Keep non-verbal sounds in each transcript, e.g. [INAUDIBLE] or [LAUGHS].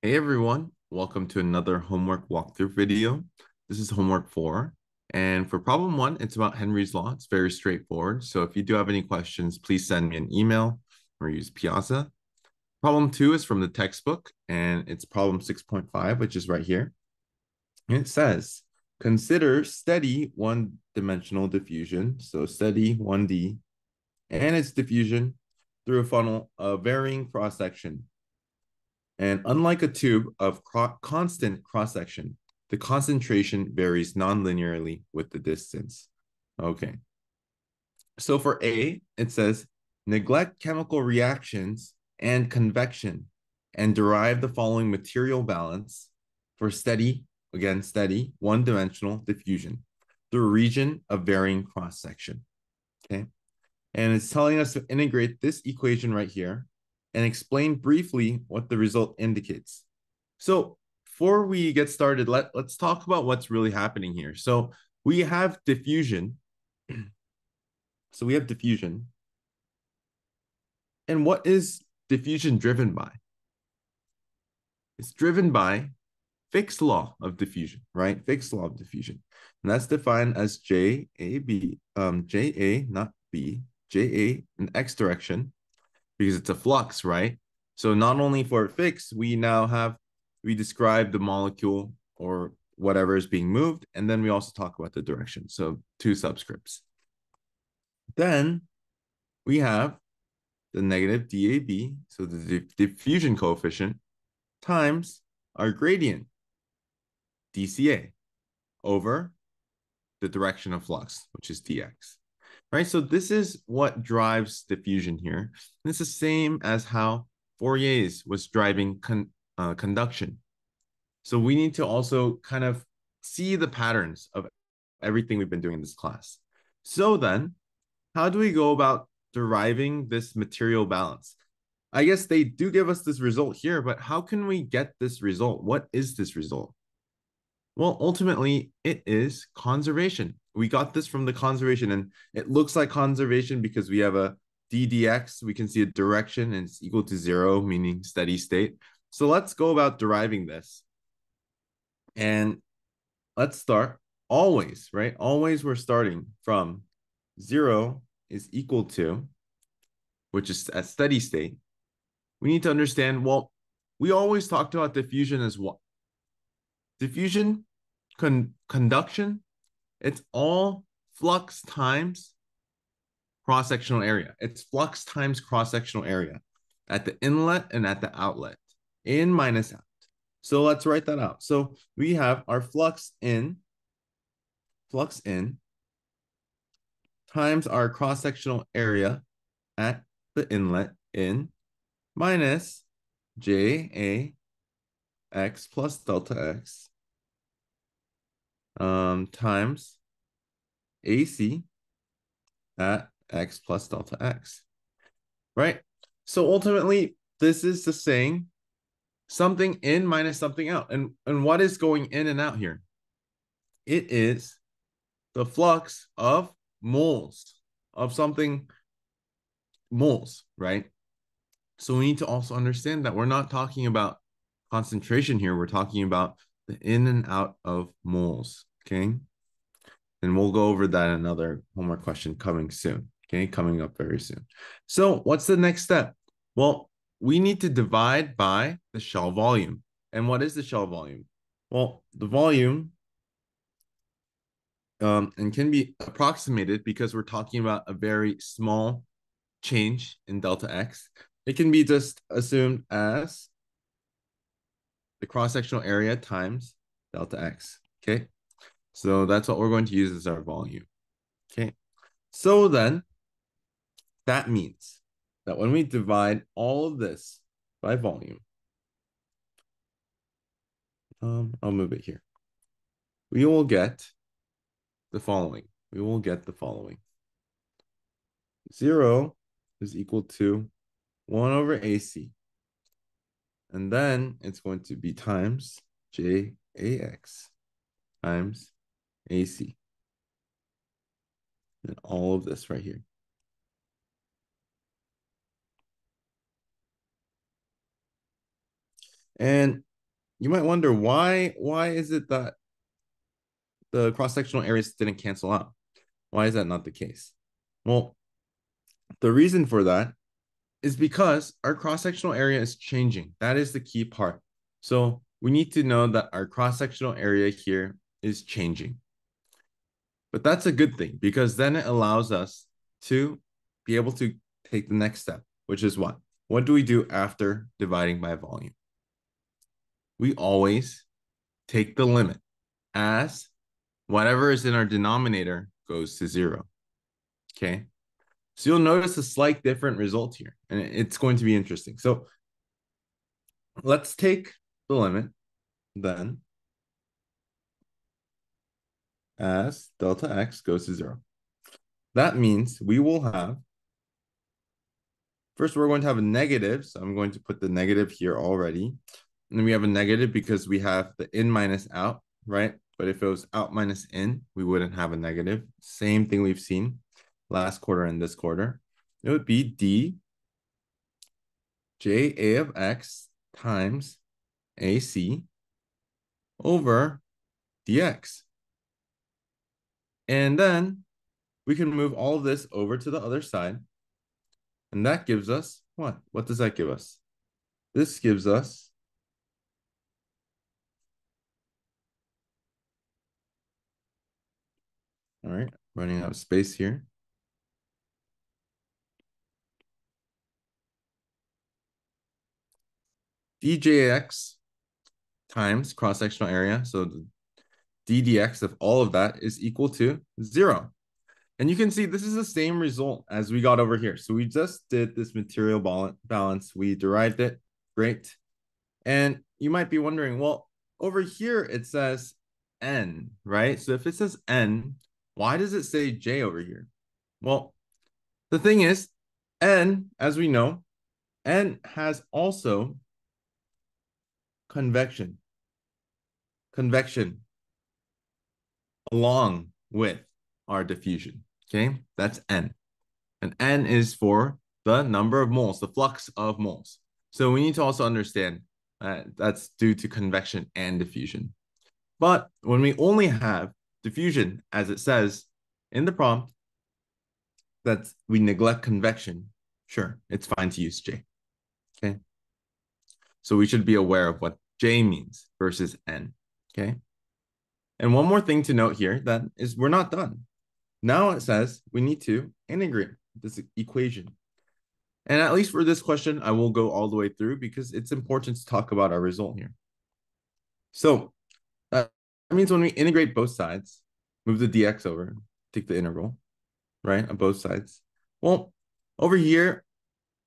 Hey everyone, welcome to another homework walkthrough video. This is homework four. And for problem one, it's about Henry's Law. It's very straightforward. So if you do have any questions, please send me an email or use Piazza. Problem two is from the textbook and it's problem 6.5, which is right here. And it says, consider steady one-dimensional diffusion. So steady 1D and its diffusion through a funnel of varying cross-section and unlike a tube of cro constant cross-section, the concentration varies non-linearly with the distance. Okay. So for A, it says, neglect chemical reactions and convection and derive the following material balance for steady, again, steady, one-dimensional diffusion through a region of varying cross-section. Okay. And it's telling us to integrate this equation right here and explain briefly what the result indicates. So before we get started, let, let's talk about what's really happening here. So we have diffusion. [CLEARS THROAT] so we have diffusion. And what is diffusion driven by? It's driven by Fick's law of diffusion, right? Fick's law of diffusion. And that's defined as J A B, um, J A, not B, J A in X direction because it's a flux, right? So not only for Fick's, we now have, we describe the molecule or whatever is being moved, and then we also talk about the direction. So two subscripts. Then we have the negative DAB, so the diffusion coefficient, times our gradient, dCA, over the direction of flux, which is dx right? So this is what drives diffusion here. And it's the same as how Fourier's was driving con uh, conduction. So we need to also kind of see the patterns of everything we've been doing in this class. So then, how do we go about deriving this material balance? I guess they do give us this result here, but how can we get this result? What is this result? Well, ultimately, it is conservation. We got this from the conservation and it looks like conservation because we have a ddx we can see a direction and it's equal to zero meaning steady state. So let's go about deriving this. And let's start always right? Always we're starting from zero is equal to which is a steady state. We need to understand well we always talked about diffusion as what? Diffusion con- conduction it's all flux times cross-sectional area. It's flux times cross-sectional area at the inlet and at the outlet, in minus out. So let's write that out. So we have our flux in, flux in, times our cross-sectional area at the inlet in minus J A X plus delta X um, times AC at x plus delta x, right? So ultimately, this is the saying something in minus something out. And, and what is going in and out here? It is the flux of moles of something moles, right? So we need to also understand that we're not talking about concentration here. We're talking about the in and out of moles. Okay. And we'll go over that another homework question coming soon. Okay, coming up very soon. So what's the next step? Well, we need to divide by the shell volume. And what is the shell volume? Well, the volume um, and can be approximated because we're talking about a very small change in delta x. It can be just assumed as the cross-sectional area times delta x, okay? So that's what we're going to use as our volume. Okay. So then that means that when we divide all of this by volume, um, I'll move it here. We will get the following. We will get the following. Zero is equal to one over AC. And then it's going to be times JAX times AC. And all of this right here. And you might wonder why why is it that the cross-sectional areas didn't cancel out? Why is that not the case? Well, the reason for that is because our cross-sectional area is changing. That is the key part. So we need to know that our cross-sectional area here is changing. But that's a good thing because then it allows us to be able to take the next step, which is what? What do we do after dividing by volume? We always take the limit as whatever is in our denominator goes to zero. Okay. So you'll notice a slight different result here, and it's going to be interesting. So let's take the limit then as delta x goes to zero. That means we will have, first we're going to have a negative, so I'm going to put the negative here already. And then we have a negative because we have the in minus out, right? But if it was out minus in, we wouldn't have a negative. Same thing we've seen last quarter and this quarter. It would be d j a of x times ac over dx. And then we can move all of this over to the other side. And that gives us what? What does that give us? This gives us All right, running out of space here. djx times cross-sectional area. So ddx of all of that is equal to zero. And you can see this is the same result as we got over here. So we just did this material balance. We derived it. Great. And you might be wondering, well, over here it says n, right? So if it says n, why does it say j over here? Well, the thing is, n, as we know, n has also convection. Convection along with our diffusion. Okay, that's n. And n is for the number of moles, the flux of moles. So we need to also understand that that's due to convection and diffusion. But when we only have diffusion, as it says in the prompt, that we neglect convection, sure, it's fine to use J. Okay. So we should be aware of what J means versus N. Okay. And one more thing to note here that is we're not done. Now it says we need to integrate this equation. And at least for this question, I will go all the way through because it's important to talk about our result here. So that means when we integrate both sides, move the dx over, take the integral, right, on both sides. Well, over here,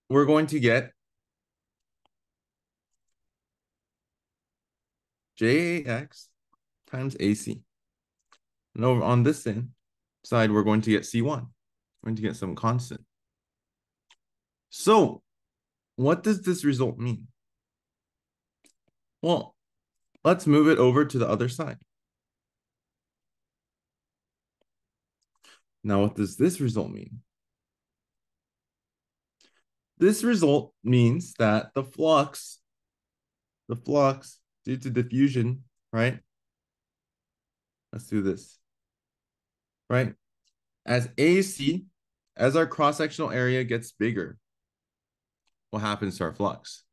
we're going to get JAX times AC. And over on this side, we're going to get C1. We're going to get some constant. So what does this result mean? Well, let's move it over to the other side. Now, what does this result mean? This result means that the flux, the flux due to diffusion, right? Let's do this, right? As AC, as our cross-sectional area gets bigger, what happens to our flux?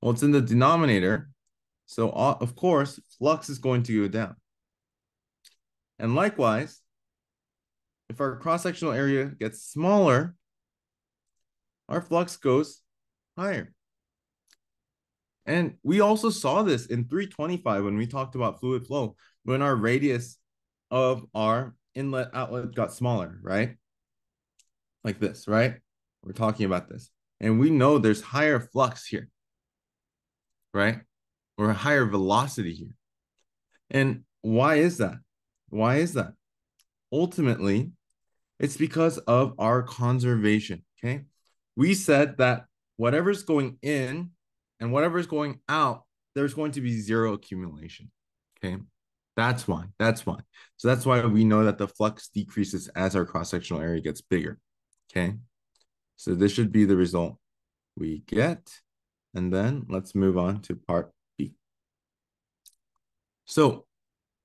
Well, it's in the denominator. So, of course, flux is going to go down. And likewise, if our cross-sectional area gets smaller, our flux goes higher. And we also saw this in 325 when we talked about fluid flow, when our radius of our inlet outlet got smaller, right? Like this, right? We're talking about this. And we know there's higher flux here, right? Or a higher velocity here. And why is that? Why is that? Ultimately, it's because of our conservation, okay? We said that whatever's going in and whatever's going out, there's going to be zero accumulation. Okay. That's why. That's why. So that's why we know that the flux decreases as our cross-sectional area gets bigger. Okay. So this should be the result we get. And then let's move on to part B. So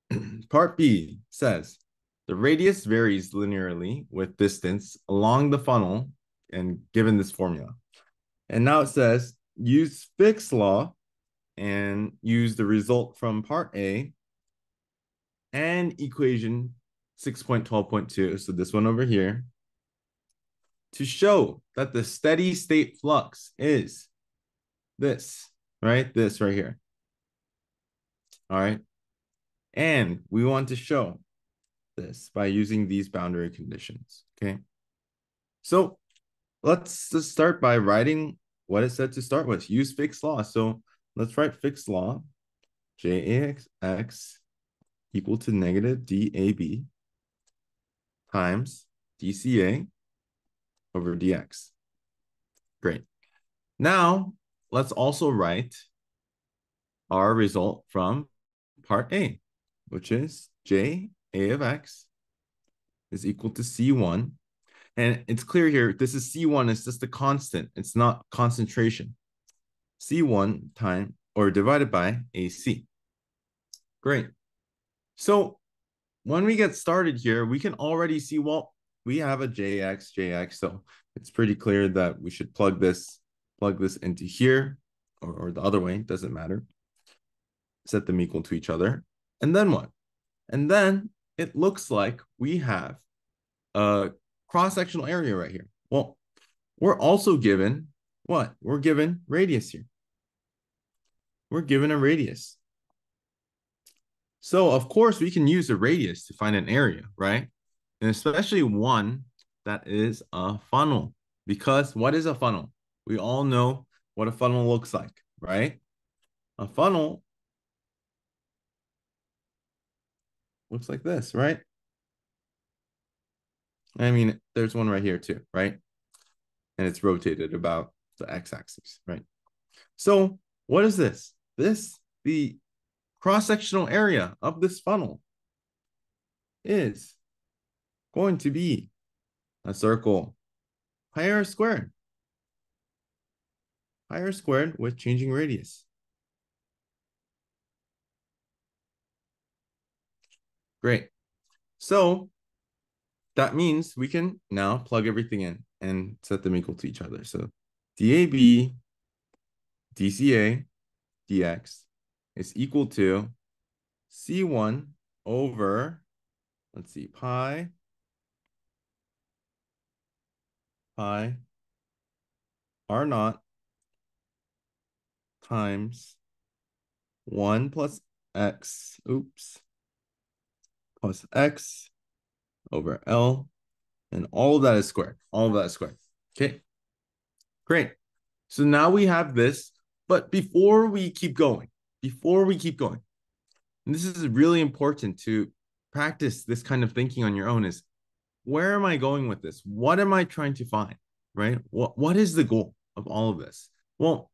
[CLEARS THROAT] part B says the radius varies linearly with distance along the funnel and given this formula. And now it says use Fick's law and use the result from part A and equation 6.12.2, so this one over here, to show that the steady state flux is this, right? This right here. All right. And we want to show this by using these boundary conditions, okay? So let's just start by writing what it said to start with. Use Fick's law. So let's write Fick's law, JAX equal to negative DAB times DCA over DX. Great. Now, let's also write our result from part A, which is J A of X is equal to C1. And it's clear here, this is C1, it's just a constant. It's not concentration. C1 time or divided by AC. Great. So when we get started here, we can already see, well, we have a JX, JX. So it's pretty clear that we should plug this, plug this into here or, or the other way, doesn't matter. Set them equal to each other. And then what? And then it looks like we have a cross-sectional area right here. Well, we're also given what? We're given radius here. We're given a radius. So of course we can use a radius to find an area, right? And especially one that is a funnel. Because what is a funnel? We all know what a funnel looks like, right? A funnel looks like this, right? I mean, there's one right here too, right? And it's rotated about the x-axis, right? So what is this? This, the cross-sectional area of this funnel is going to be a circle pi r squared. Pi r squared with changing radius. Great. So that means we can now plug everything in and set them equal to each other. So DAB, DCA, DX is equal to C1 over, let's see, pi, pi R naught times 1 plus x, oops, plus x over L, and all of that is squared. All of that is squared. Okay, great. So now we have this, but before we keep going, before we keep going, this is really important to practice this kind of thinking on your own is where am I going with this? What am I trying to find? Right? What what is the goal of all of this? Well,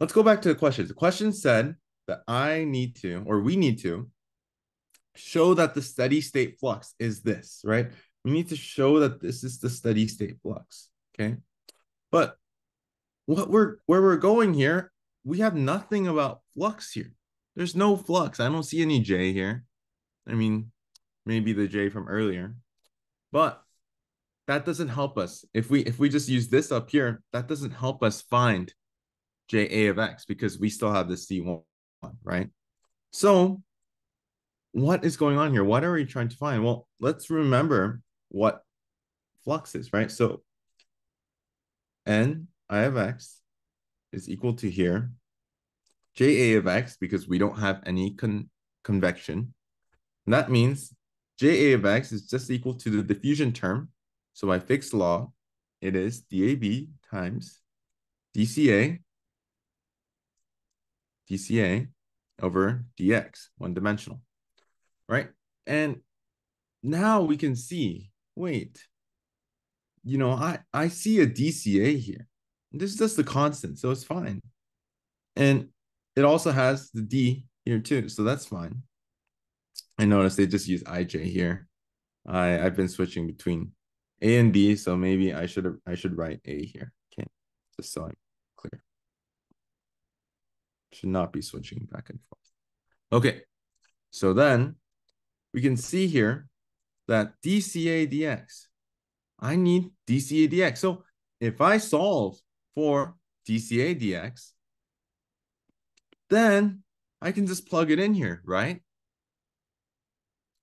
let's go back to the question. The question said that I need to, or we need to, show that the steady state flux is this, right? We need to show that this is the steady state flux. Okay. But what we're where we're going here, we have nothing about flux here. There's no flux. I don't see any J here. I mean, maybe the J from earlier. But that doesn't help us. If we if we just use this up here, that doesn't help us find JA of X because we still have this C1, right? So what is going on here? What are we trying to find? Well, let's remember what flux is, right? So n i of x is equal to here ja of x because we don't have any con convection. And that means ja of x is just equal to the diffusion term. So by Fick's law, it is dab times dca dca over dx, one dimensional right? And now we can see, wait, you know, I, I see a DCA here. This is just the constant, so it's fine. And it also has the D here too, so that's fine. I noticed they just use IJ here. I, I've been switching between A and B, so maybe I should I should write A here. Okay, just so I'm clear. Should not be switching back and forth. Okay, so then we can see here that dCA dx, I need dCA dx. So if I solve for dCA dx, then I can just plug it in here, right?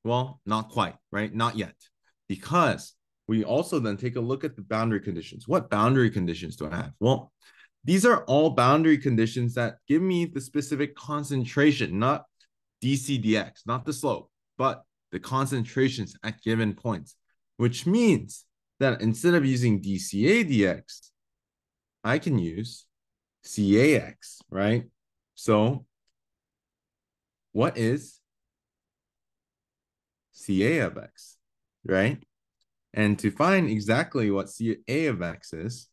Well, not quite, right? Not yet. Because we also then take a look at the boundary conditions. What boundary conditions do I have? Well, these are all boundary conditions that give me the specific concentration, not dCdx, not the slope, but the concentrations at given points, which means that instead of using dCA dx, I can use CAX, right? So what is CA of X, right? And to find exactly what CA of X is,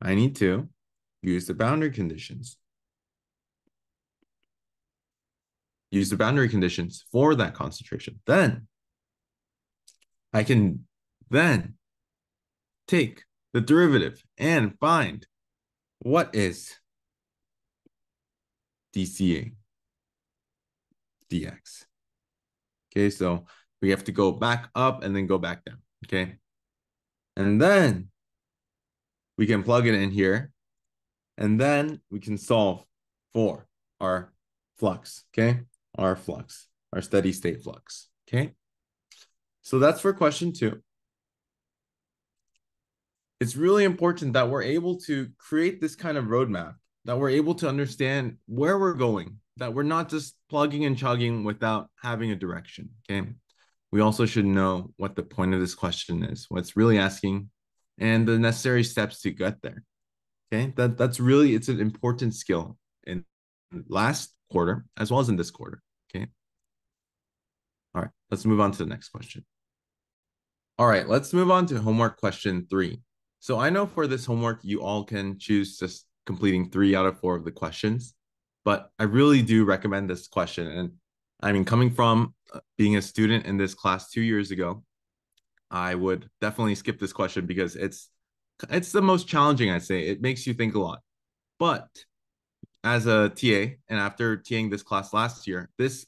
I need to use the boundary conditions. Use the boundary conditions for that concentration. Then I can then take the derivative and find what is dCA dx. Okay, so we have to go back up and then go back down, okay? And then we can plug it in here, and then we can solve for our flux, okay? Our flux, our steady state flux, okay? So that's for question two. It's really important that we're able to create this kind of roadmap, that we're able to understand where we're going, that we're not just plugging and chugging without having a direction, okay? We also should know what the point of this question is, what's really asking, and the necessary steps to get there. Okay, that that's really it's an important skill in last quarter as well as in this quarter. Okay. All right, let's move on to the next question. All right, let's move on to homework question three. So I know for this homework, you all can choose just completing three out of four of the questions, but I really do recommend this question. And I mean, coming from uh, being a student in this class two years ago, I would definitely skip this question because it's it's the most challenging. I'd say it makes you think a lot. But as a TA and after TAing this class last year, this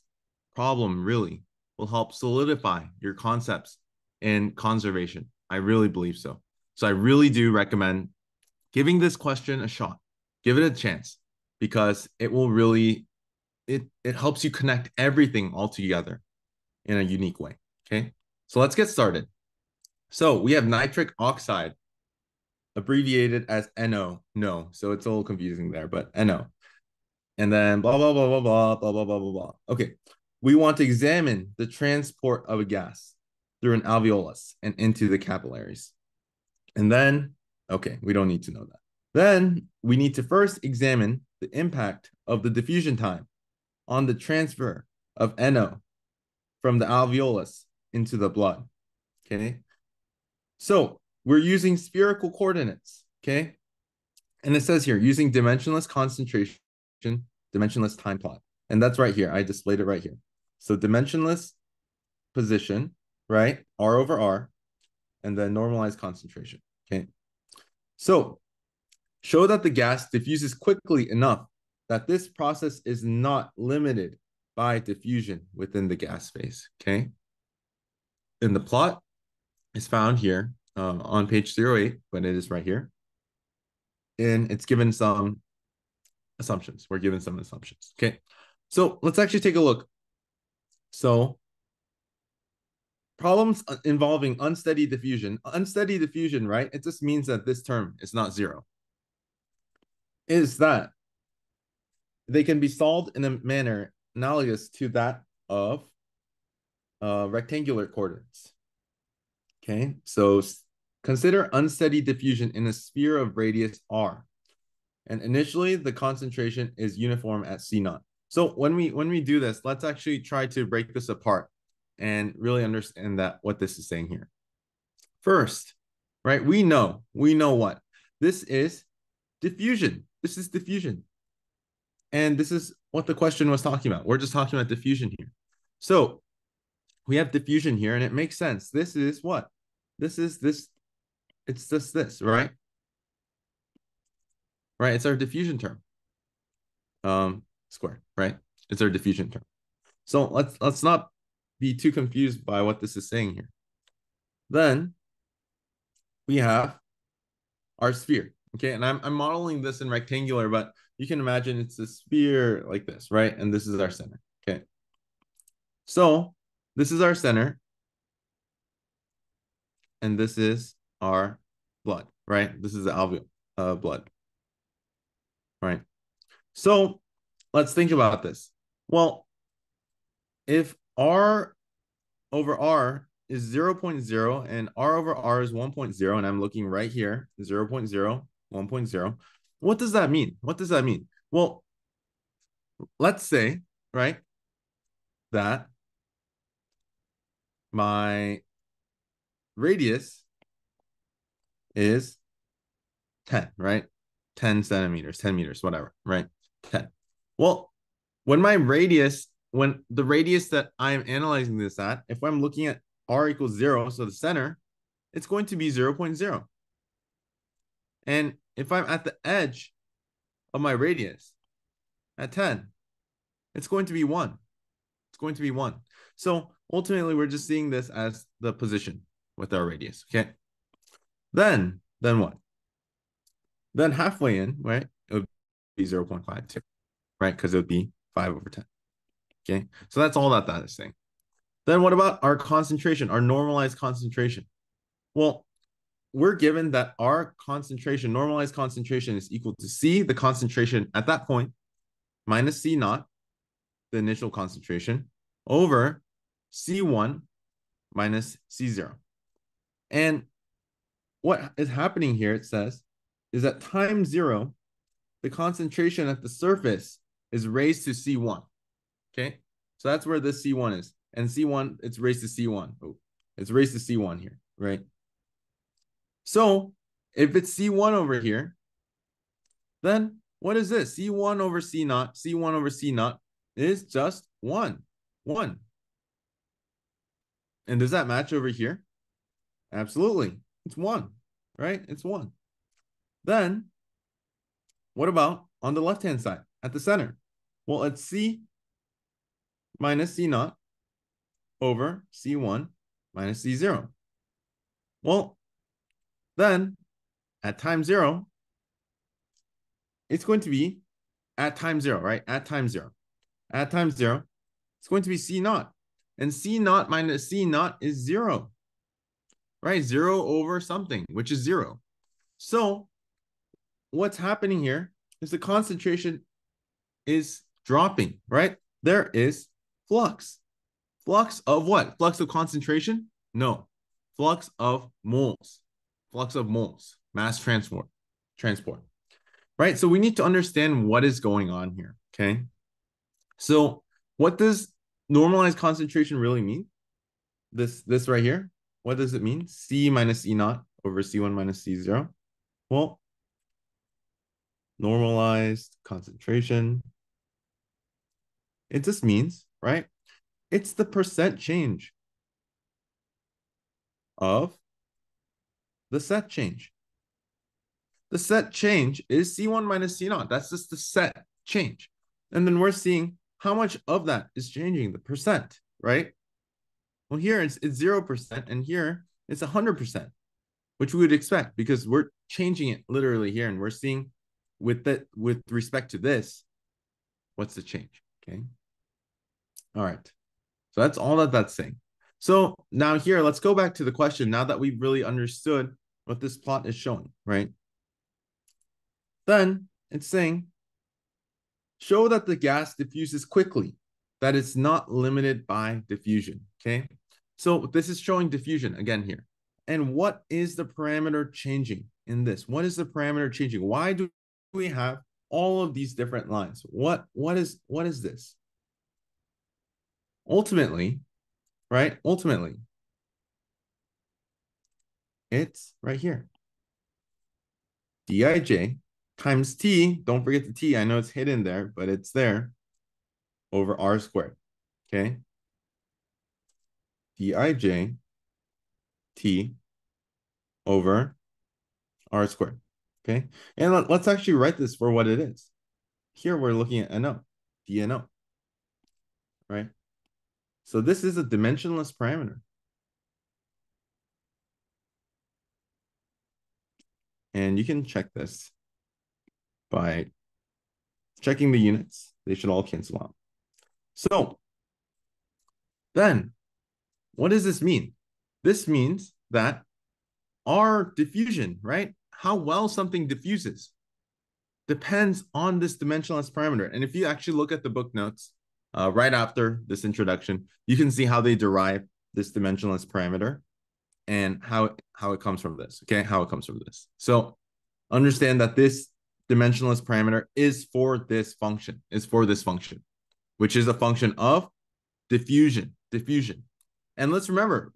problem really will help solidify your concepts in conservation. I really believe so. So I really do recommend giving this question a shot. Give it a chance because it will really it it helps you connect everything all together in a unique way. Okay, so let's get started. So we have nitric oxide, abbreviated as NO. No, so it's a little confusing there, but NO. And then blah blah blah blah blah blah blah blah blah blah. Okay, we want to examine the transport of a gas through an alveolus and into the capillaries. And then, okay, we don't need to know that. Then we need to first examine the impact of the diffusion time on the transfer of NO from the alveolus into the blood. Okay. So we're using spherical coordinates. Okay. And it says here using dimensionless concentration, dimensionless time plot. And that's right here. I displayed it right here. So dimensionless position, right? R over R, and then normalized concentration. Okay. So show that the gas diffuses quickly enough that this process is not limited by diffusion within the gas phase, okay? And the plot is found here uh, on page 08, but it is right here. And it's given some assumptions. We're given some assumptions, okay? So let's actually take a look. So problems involving unsteady diffusion. Unsteady diffusion, right? It just means that this term is not zero. Is that they can be solved in a manner analogous to that of uh, rectangular coordinates. Okay, so consider unsteady diffusion in a sphere of radius r. And initially, the concentration is uniform at C naught. So when we when we do this, let's actually try to break this apart and really understand that what this is saying here. First, right? We know we know what this is diffusion. This is diffusion. And this is what the question was talking about. We're just talking about diffusion here. So we have diffusion here, and it makes sense. This is what? This is this, it's just this, right? Right, it's our diffusion term. Um, square, right? It's our diffusion term. So let's let's not be too confused by what this is saying here. Then we have our sphere. Okay, and I'm I'm modeling this in rectangular, but you can imagine it's a sphere like this, right? And this is our center. Okay. So this is our center. And this is our blood, right? This is the alveol uh, blood, right? So let's think about this. Well, if R over R is 0 0.0 and R over R is 1.0, and I'm looking right here, 0 0.0, 1.0, what does that mean? What does that mean? Well, let's say, right, that my radius is 10, right? 10 centimeters, 10 meters, whatever, right? 10. Well, when my radius, when the radius that I'm analyzing this at, if I'm looking at r equals zero, so the center, it's going to be 0, 0.0. And if I'm at the edge of my radius at 10, it's going to be one. It's going to be one. So ultimately, we're just seeing this as the position with our radius, okay? Then, then what? Then halfway in, right, it would be 0 0.52, right? Because it would be 5 over 10, okay? So that's all that that is saying. Then what about our concentration, our normalized concentration? Well, we're given that our concentration, normalized concentration is equal to C, the concentration at that point, minus C naught, the initial concentration, over C1 minus C0. And what is happening here, it says, is at time zero, the concentration at the surface is raised to C1. Okay, so that's where this C1 is. And C1, it's raised to C1. Oh, it's raised to C1 here, right? So if it's C1 over here, then what is this? C1 over C naught, C1 over C naught is just 1, 1. And does that match over here? Absolutely. It's 1, right? It's 1. Then what about on the left-hand side at the center? Well, it's C minus C naught over C1 minus C0. Well, then at time zero, it's going to be at time zero, right? At time zero. At time zero, it's going to be C naught. And C naught minus C naught is zero, right? Zero over something, which is zero. So what's happening here is the concentration is dropping, right? There is flux. Flux of what? Flux of concentration? No. Flux of moles. Flux of moles. Mass transport. Transport. Right? So we need to understand what is going on here. Okay. So what does normalized concentration really mean? This this right here. What does it mean? C minus E naught over C1 minus C0. Well, normalized concentration. It just means, right? It's the percent change of the set change. The set change is C1 minus C0. That's just the set change. And then we're seeing how much of that is changing, the percent, right? Well, here it's, it's 0%, and here it's 100%, which we would expect because we're changing it literally here, and we're seeing with that with respect to this, what's the change? Okay. All right. So that's all that that's saying. So now here, let's go back to the question now that we've really understood what this plot is showing, right? Then it's saying, show that the gas diffuses quickly, that it's not limited by diffusion, okay? So this is showing diffusion again here. And what is the parameter changing in this? What is the parameter changing? Why do we have all of these different lines? What what is what is this? Ultimately, right? Ultimately, it's right here. Dij times T, don't forget the T. I know it's hidden there, but it's there over R squared. Okay. Dij T over R squared. Okay. And let, us actually write this for what it is. Here we're looking at NO, DNO, right? So this is a dimensionless parameter. And you can check this by checking the units. They should all cancel out. So then what does this mean? This means that our diffusion, right? How well something diffuses depends on this dimensionless parameter. And if you actually look at the book notes uh, right after this introduction, you can see how they derive this dimensionless parameter and how, how it comes from this, okay? How it comes from this. So understand that this dimensionless parameter is for this function, is for this function, which is a function of diffusion, diffusion. And let's remember,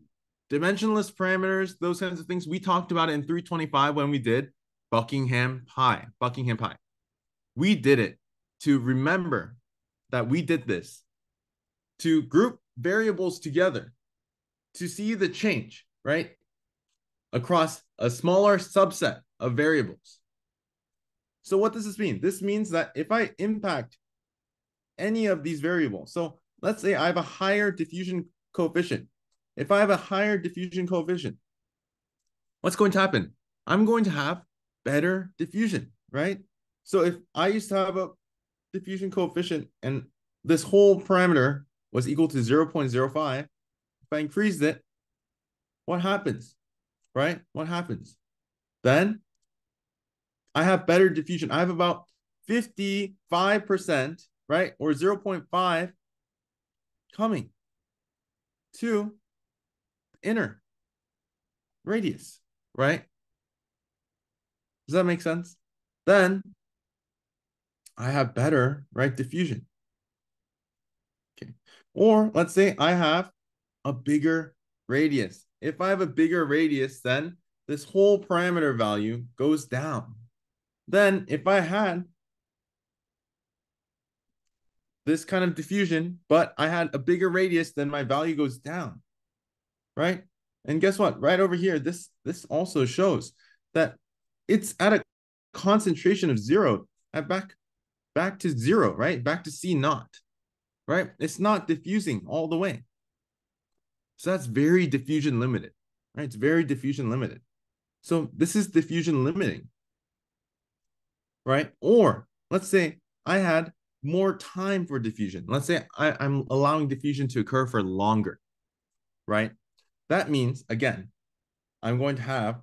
dimensionless parameters, those kinds of things, we talked about in 325 when we did Buckingham Pi, Buckingham Pi. We did it to remember that we did this, to group variables together, to see the change, right? Across a smaller subset of variables. So what does this mean? This means that if I impact any of these variables, so let's say I have a higher diffusion coefficient. If I have a higher diffusion coefficient, what's going to happen? I'm going to have better diffusion, right? So if I used to have a diffusion coefficient and this whole parameter was equal to 0.05, if I increased it, what happens, right? What happens? Then I have better diffusion. I have about 55%, right? Or 0.5 coming to inner radius, right? Does that make sense? Then I have better, right, diffusion. Okay. Or let's say I have a bigger radius. If I have a bigger radius, then this whole parameter value goes down. Then if I had this kind of diffusion, but I had a bigger radius, then my value goes down, right? And guess what? Right over here, this this also shows that it's at a concentration of zero at back back to zero, right? Back to C naught, right? It's not diffusing all the way. So that's very diffusion limited, right? It's very diffusion limited. So this is diffusion limiting, right? Or let's say I had more time for diffusion. Let's say I, I'm allowing diffusion to occur for longer, right? That means, again, I'm going to have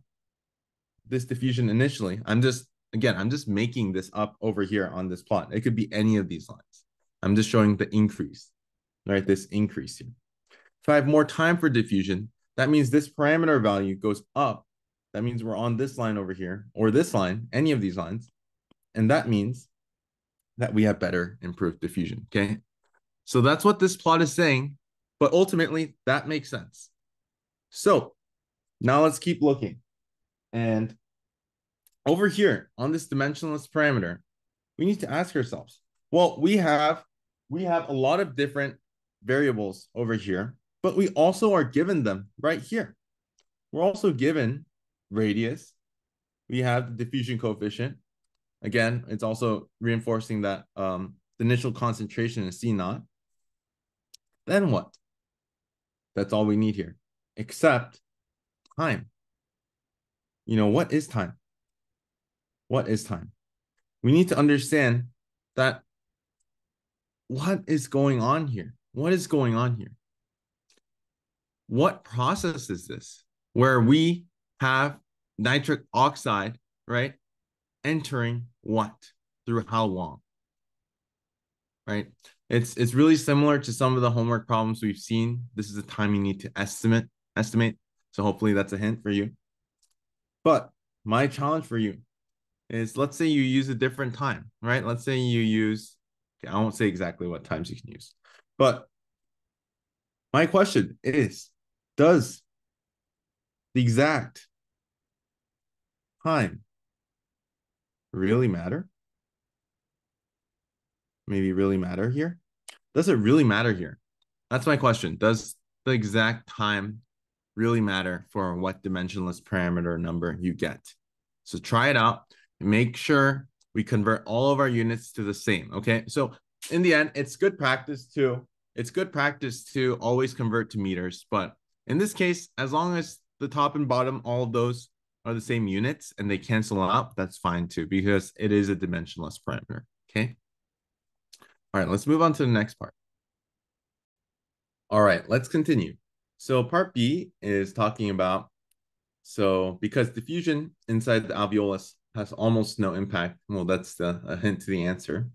this diffusion initially. I'm just, again, I'm just making this up over here on this plot. It could be any of these lines. I'm just showing the increase, right? This increase here. If I have more time for diffusion, that means this parameter value goes up. That means we're on this line over here, or this line, any of these lines. And that means that we have better improved diffusion, okay? So that's what this plot is saying, but ultimately that makes sense. So now let's keep looking. And over here on this dimensionless parameter, we need to ask ourselves, well, we have we have a lot of different variables over here, but we also are given them right here. We're also given radius. We have the diffusion coefficient. Again, it's also reinforcing that um, the initial concentration is C naught. Then what? That's all we need here, except time. You know, what is time? What is time? We need to understand that what is going on here? What is going on here? What process is this where we have nitric oxide, right? Entering what? Through how long? Right? It's it's really similar to some of the homework problems we've seen. This is a time you need to estimate, estimate. So hopefully that's a hint for you. But my challenge for you is let's say you use a different time, right? Let's say you use, I won't say exactly what times you can use, but my question is Does the exact time really matter? Maybe really matter here? Does it really matter here? That's my question. Does the exact time really matter for what dimensionless parameter number you get. So try it out. Make sure we convert all of our units to the same. Okay. So in the end, it's good practice to it's good practice to always convert to meters. But in this case, as long as the top and bottom, all of those are the same units and they cancel out, that's fine too, because it is a dimensionless parameter. Okay. All right, let's move on to the next part. All right, let's continue. So part B is talking about, so because diffusion inside the alveolus has almost no impact, well, that's the, a hint to the answer.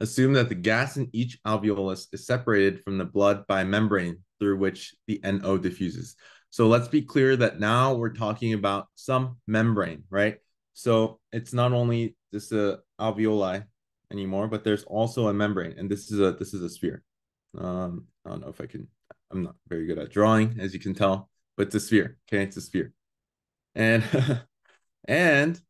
Assume that the gas in each alveolus is separated from the blood by a membrane through which the NO diffuses. So let's be clear that now we're talking about some membrane, right? So it's not only just a alveoli anymore, but there's also a membrane, and this is a this is a sphere. Um, I don't know if I can. I'm not very good at drawing, as you can tell, but it's a sphere. Okay, it's a sphere, and [LAUGHS] and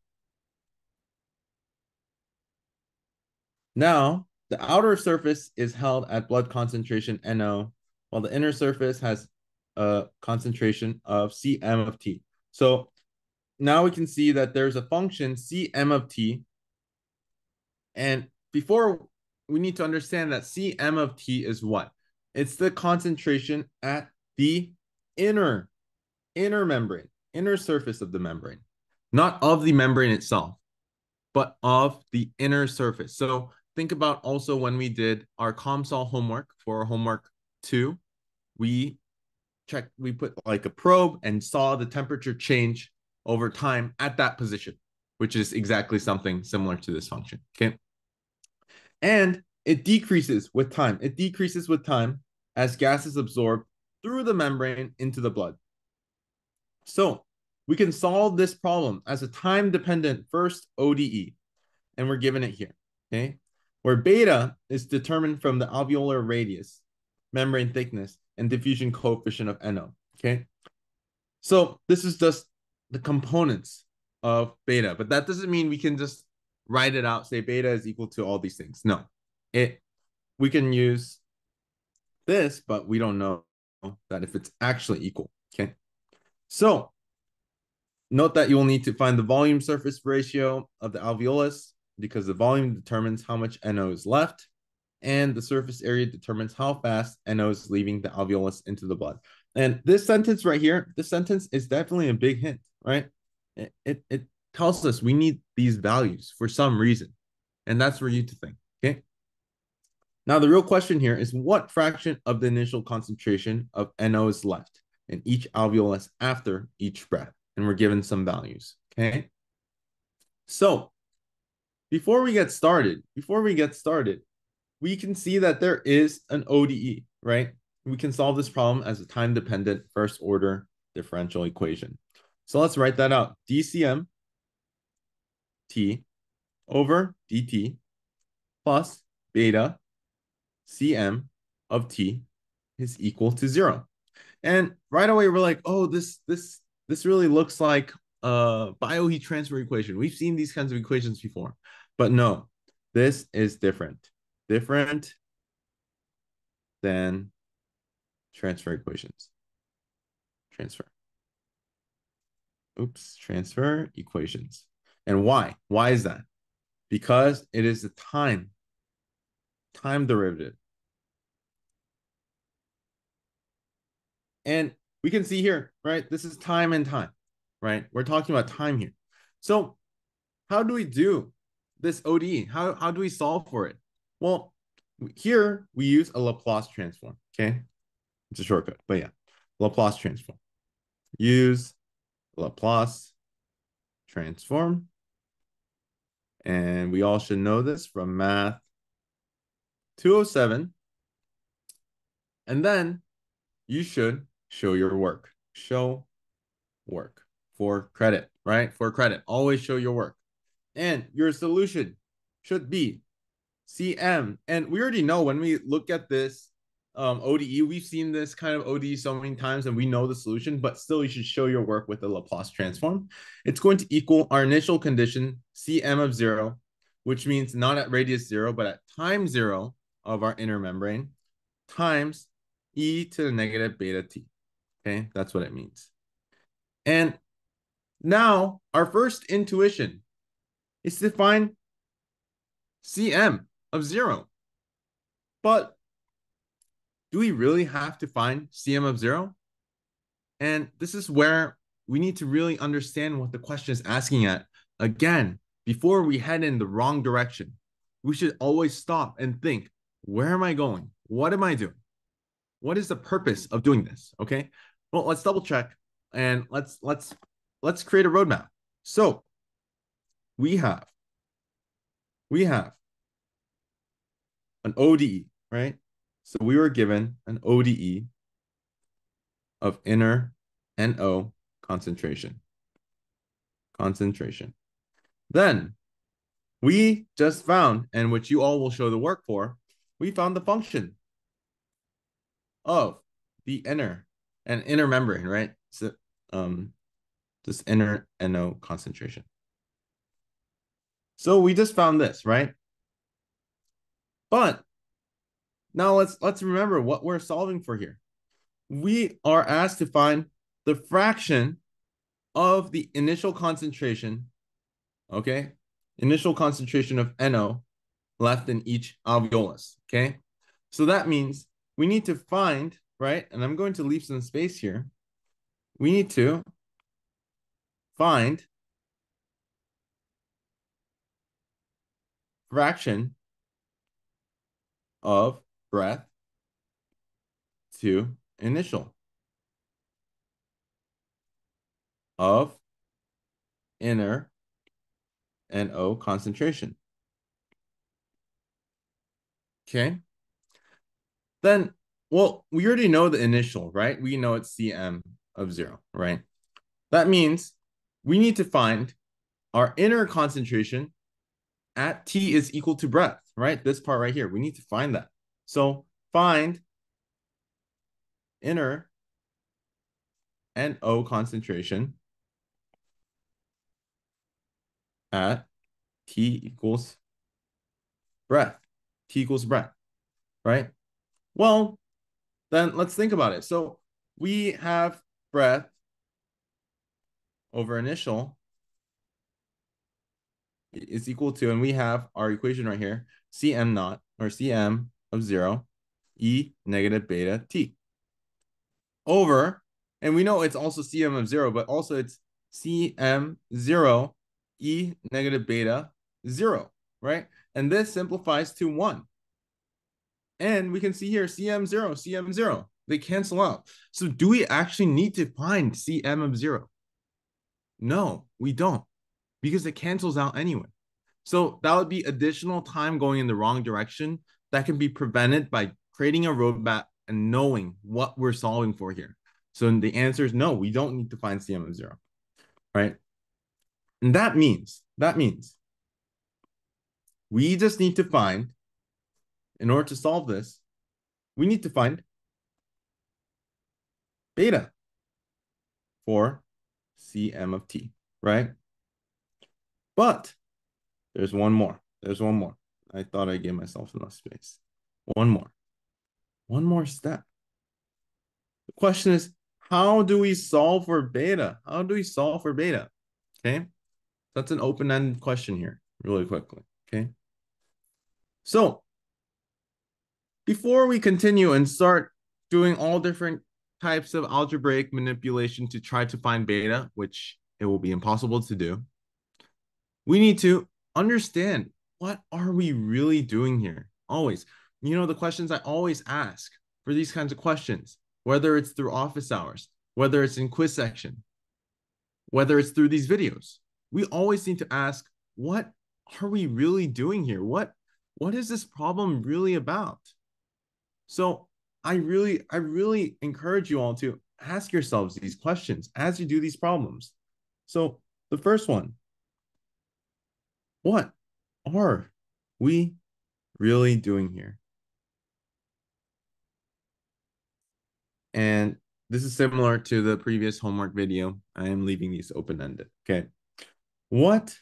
Now, the outer surface is held at blood concentration NO, while the inner surface has a concentration of Cm of T. So now we can see that there's a function Cm of T. And before we need to understand that Cm of T is what? It's the concentration at the inner, inner membrane, inner surface of the membrane, not of the membrane itself, but of the inner surface. So think about also when we did our COMSOL homework for homework two, we checked, we put like a probe and saw the temperature change over time at that position, which is exactly something similar to this function. Okay. And it decreases with time. It decreases with time as gas is absorbed through the membrane into the blood. So we can solve this problem as a time dependent first ODE, and we're given it here. Okay where beta is determined from the alveolar radius, membrane thickness, and diffusion coefficient of NO. Okay. So this is just the components of beta, but that doesn't mean we can just write it out, say beta is equal to all these things. No, it we can use this, but we don't know that if it's actually equal. Okay. So note that you will need to find the volume surface ratio of the alveolus because the volume determines how much NO is left, and the surface area determines how fast NO is leaving the alveolus into the blood. And this sentence right here, this sentence is definitely a big hint, right? It, it, it tells us we need these values for some reason. And that's for you to think, okay? Now, the real question here is what fraction of the initial concentration of NO is left in each alveolus after each breath? And we're given some values, okay? So before we get started, before we get started, we can see that there is an ODE, right? We can solve this problem as a time-dependent first order differential equation. So let's write that out. DCM T over dt plus beta Cm of T is equal to zero. And right away we're like, oh, this this this really looks like a bioheat transfer equation. We've seen these kinds of equations before. But no, this is different. Different than transfer equations. Transfer. Oops, transfer equations. And why? Why is that? Because it is a time, time derivative. And we can see here, right? This is time and time, right? We're talking about time here. So how do we do this ODE? How, how do we solve for it? Well, here we use a Laplace transform, okay? It's a shortcut, but yeah, Laplace transform. Use Laplace transform. And we all should know this from math 207. And then you should show your work. Show work for credit, right? For credit. Always show your work. And your solution should be CM. And we already know when we look at this um, ODE, we've seen this kind of ODE so many times and we know the solution, but still you should show your work with the Laplace transform. It's going to equal our initial condition, Cm of zero, which means not at radius zero, but at time zero of our inner membrane, times e to the negative beta t. Okay, that's what it means. And now our first intuition is to find Cm of zero. But do we really have to find CM of zero? And this is where we need to really understand what the question is asking at. Again, before we head in the wrong direction, we should always stop and think, where am I going? What am I doing? What is the purpose of doing this? Okay. Well, let's double check and let's let's let's create a roadmap. So we have we have an ODE, right? So we were given an ODE of inner NO concentration. Concentration. Then we just found, and which you all will show the work for, we found the function of the inner and inner membrane, right? So um this inner NO concentration. So we just found this, right? But now let's let's remember what we're solving for here. We are asked to find the fraction of the initial concentration, okay? Initial concentration of NO left in each alveolus, okay? So that means we need to find, right? And I'm going to leave some space here. We need to find fraction of breath to initial of inner NO concentration. Okay. Then, well, we already know the initial, right? We know it's Cm of zero, right? That means we need to find our inner concentration at T is equal to breath, right? This part right here, we need to find that. So find inner NO concentration at T equals breath. T equals breath, right? Well, then let's think about it. So we have breath over initial is equal to, and we have our equation right here, Cm naught or Cm of zero, E negative beta T over, and we know it's also Cm of zero, but also it's Cm zero, E negative beta zero, right? And this simplifies to one. And we can see here Cm zero, Cm zero, they cancel out. So do we actually need to find Cm of zero? No, we don't because it cancels out anyway. So that would be additional time going in the wrong direction that can be prevented by creating a roadmap and knowing what we're solving for here. So the answer is no, we don't need to find CM of zero, right? And that means, that means we just need to find, in order to solve this, we need to find beta for CM of t, right? But there's one more. There's one more. I thought I gave myself enough space. One more. One more step. The question is, how do we solve for beta? How do we solve for beta? Okay. That's an open-ended question here, really quickly. Okay. So before we continue and start doing all different types of algebraic manipulation to try to find beta, which it will be impossible to do, we need to understand what are we really doing here? Always. You know, the questions I always ask for these kinds of questions, whether it's through office hours, whether it's in quiz section, whether it's through these videos, we always need to ask, what are we really doing here? What what is this problem really about? So I really, I really encourage you all to ask yourselves these questions as you do these problems. So the first one, what are we really doing here? And this is similar to the previous homework video. I am leaving these open-ended, okay? What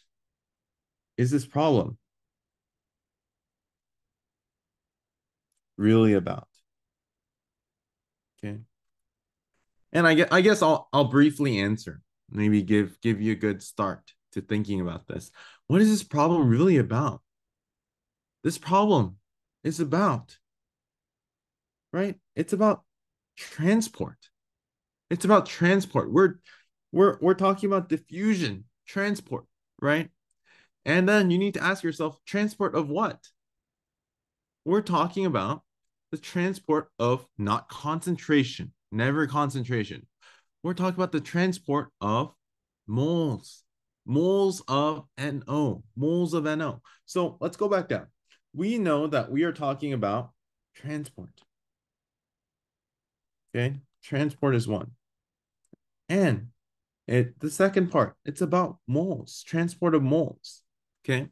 is this problem really about? Okay. And I guess, I guess I'll I'll briefly answer. Maybe give give you a good start to thinking about this. What is this problem really about? This problem is about right? It's about transport. It's about transport. We're we're we're talking about diffusion, transport, right? And then you need to ask yourself, transport of what? We're talking about the transport of not concentration, never concentration. We're talking about the transport of moles, moles of NO, moles of NO. So let's go back down. We know that we are talking about transport. Okay, transport is one. And it the second part, it's about moles, transport of moles. Okay.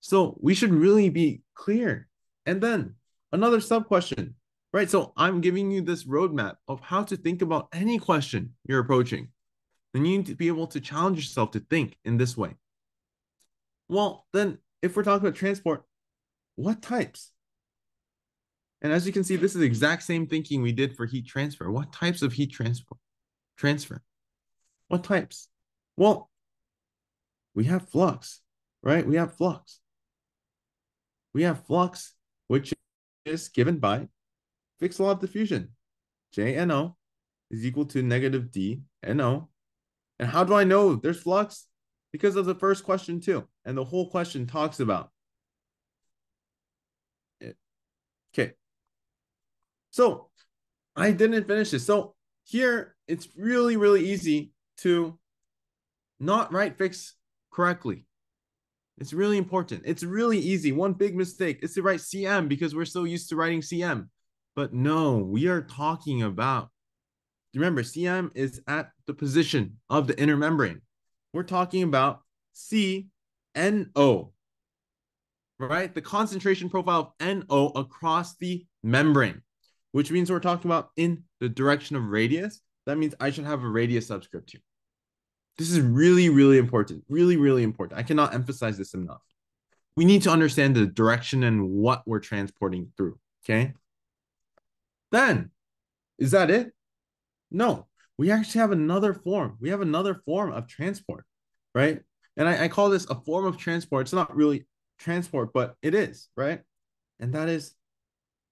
So we should really be clear. And then another sub question, right? So I'm giving you this roadmap of how to think about any question you're approaching. And you need to be able to challenge yourself to think in this way. Well, then if we're talking about transport, what types? And as you can see, this is the exact same thinking we did for heat transfer. What types of heat transfer? Transfer. What types? Well, we have flux, right? We have flux. We have flux, which is given by Fick's law of diffusion. JNO is equal to negative DNO. And how do I know there's flux? Because of the first question too. And the whole question talks about it. Okay. So I didn't finish this. So here it's really, really easy to not write Fick's correctly. It's really important. It's really easy. One big mistake is to write CM because we're so used to writing CM. But no, we are talking about, remember, CM is at the position of the inner membrane. We're talking about CNO, right? The concentration profile of NO across the membrane, which means we're talking about in the direction of radius. That means I should have a radius subscript here. This is really, really important. Really, really important. I cannot emphasize this enough. We need to understand the direction and what we're transporting through. Okay. Then, is that it? No, we actually have another form. We have another form of transport, right? And I, I call this a form of transport. It's not really transport, but it is, right? And that is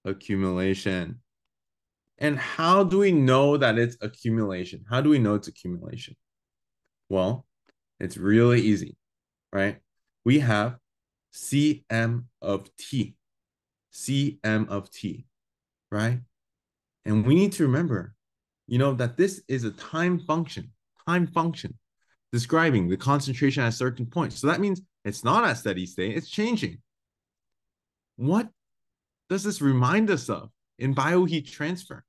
accumulation. And how do we know that it's accumulation? How do we know it's accumulation? Well, it's really easy, right? We have Cm of t, Cm of t, right? And we need to remember, you know, that this is a time function, time function describing the concentration at certain point. So that means it's not at steady state, it's changing. What does this remind us of in bioheat transfer?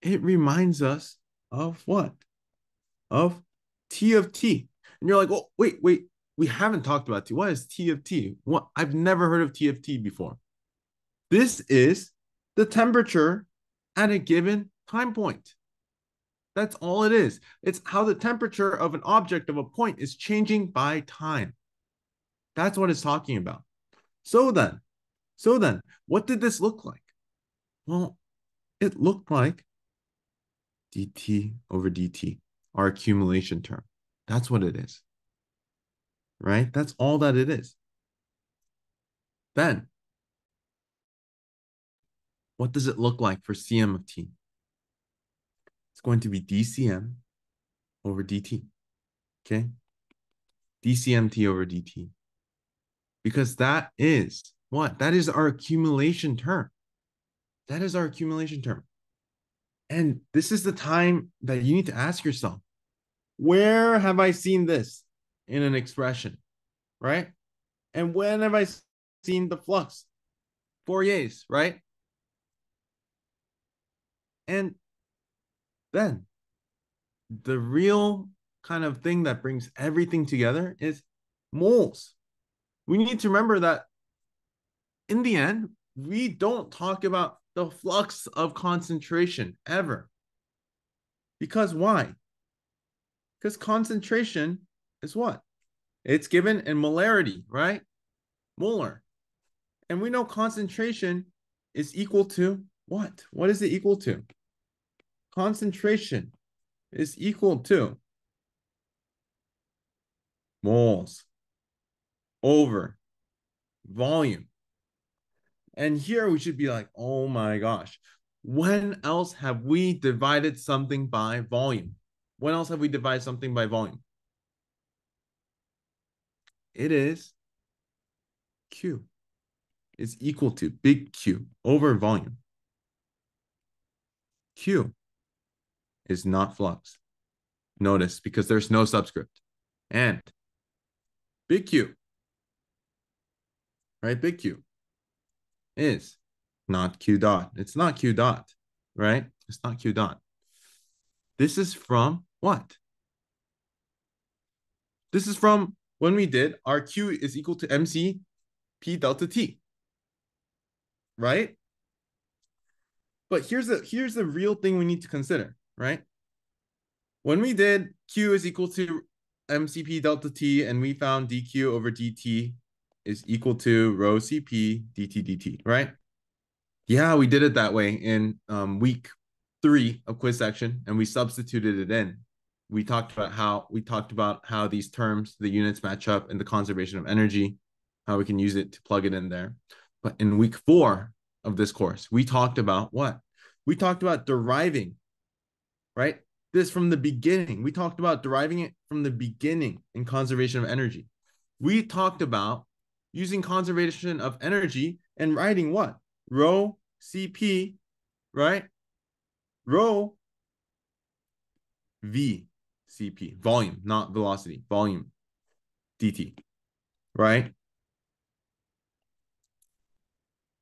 It reminds us of what? Of T of T. And you're like, oh, wait, wait, we haven't talked about T. What is T of T? What I've never heard of T of T before. This is the temperature at a given time point. That's all it is. It's how the temperature of an object of a point is changing by time. That's what it's talking about. So then, so then, what did this look like? Well, it looked like dt over dt, our accumulation term. That's what it is. Right? That's all that it is. Then what does it look like for Cm of t? It's going to be dCm over dt, okay? dCmt over dt. Because that is what? That is our accumulation term. That is our accumulation term. And this is the time that you need to ask yourself, where have I seen this in an expression, right? And when have I seen the flux? Fourier's, right? And then the real kind of thing that brings everything together is moles. We need to remember that in the end, we don't talk about the flux of concentration ever. Because why? Because concentration is what? It's given in molarity, right? Molar. And we know concentration is equal to what? What is it equal to? concentration is equal to moles over volume. And here we should be like, oh my gosh, when else have we divided something by volume? When else have we divided something by volume? It is Q is equal to big Q over volume. Q is not flux. Notice because there's no subscript. And big Q, right? Big Q is not Q dot. It's not Q dot, right? It's not Q dot. This is from what? This is from when we did our Q is equal to MC P delta T, right? But here's the here's the real thing we need to consider, right? When we did Q is equal to MCP delta T and we found dQ over dt is equal to rho CP dt dt, right? Yeah, we did it that way in um, week three of quiz section and we substituted it in. We talked about how we talked about how these terms, the units match up in the conservation of energy, how we can use it to plug it in there. But in week four of this course, we talked about what? We talked about deriving, right? This from the beginning. We talked about deriving it from the beginning in conservation of energy. We talked about using conservation of energy and writing what? Rho CP, right? Rho V CP, volume, not velocity, volume dt, right?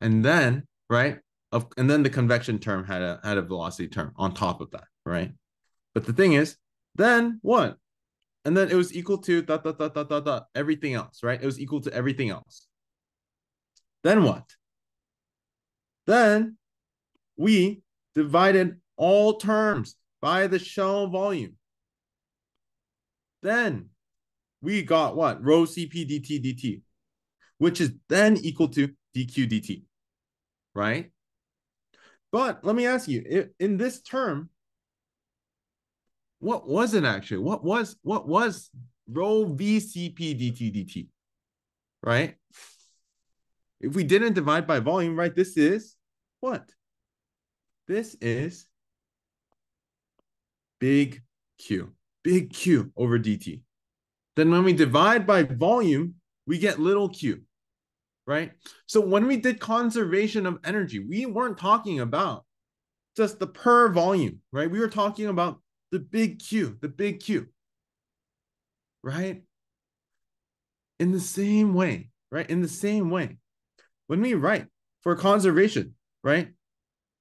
And then, right? Of and then the convection term had a had a velocity term on top of that, right? But the thing is, then what? And then it was equal to dot dot dot dot dot dot everything else, right? It was equal to everything else. Then what? Then we divided all terms by the shell volume. Then we got what? Rho Cp dt dt, which is then equal to dq dt, right? But let me ask you, in this term, what was it actually? What was what was rho VCP dt dt, right? If we didn't divide by volume, right, this is what? This is big Q, big Q over dt. Then when we divide by volume, we get little q, right? So when we did conservation of energy, we weren't talking about just the per volume, right? We were talking about the big Q, the big Q, right? In the same way, right? In the same way, when we write for conservation, right?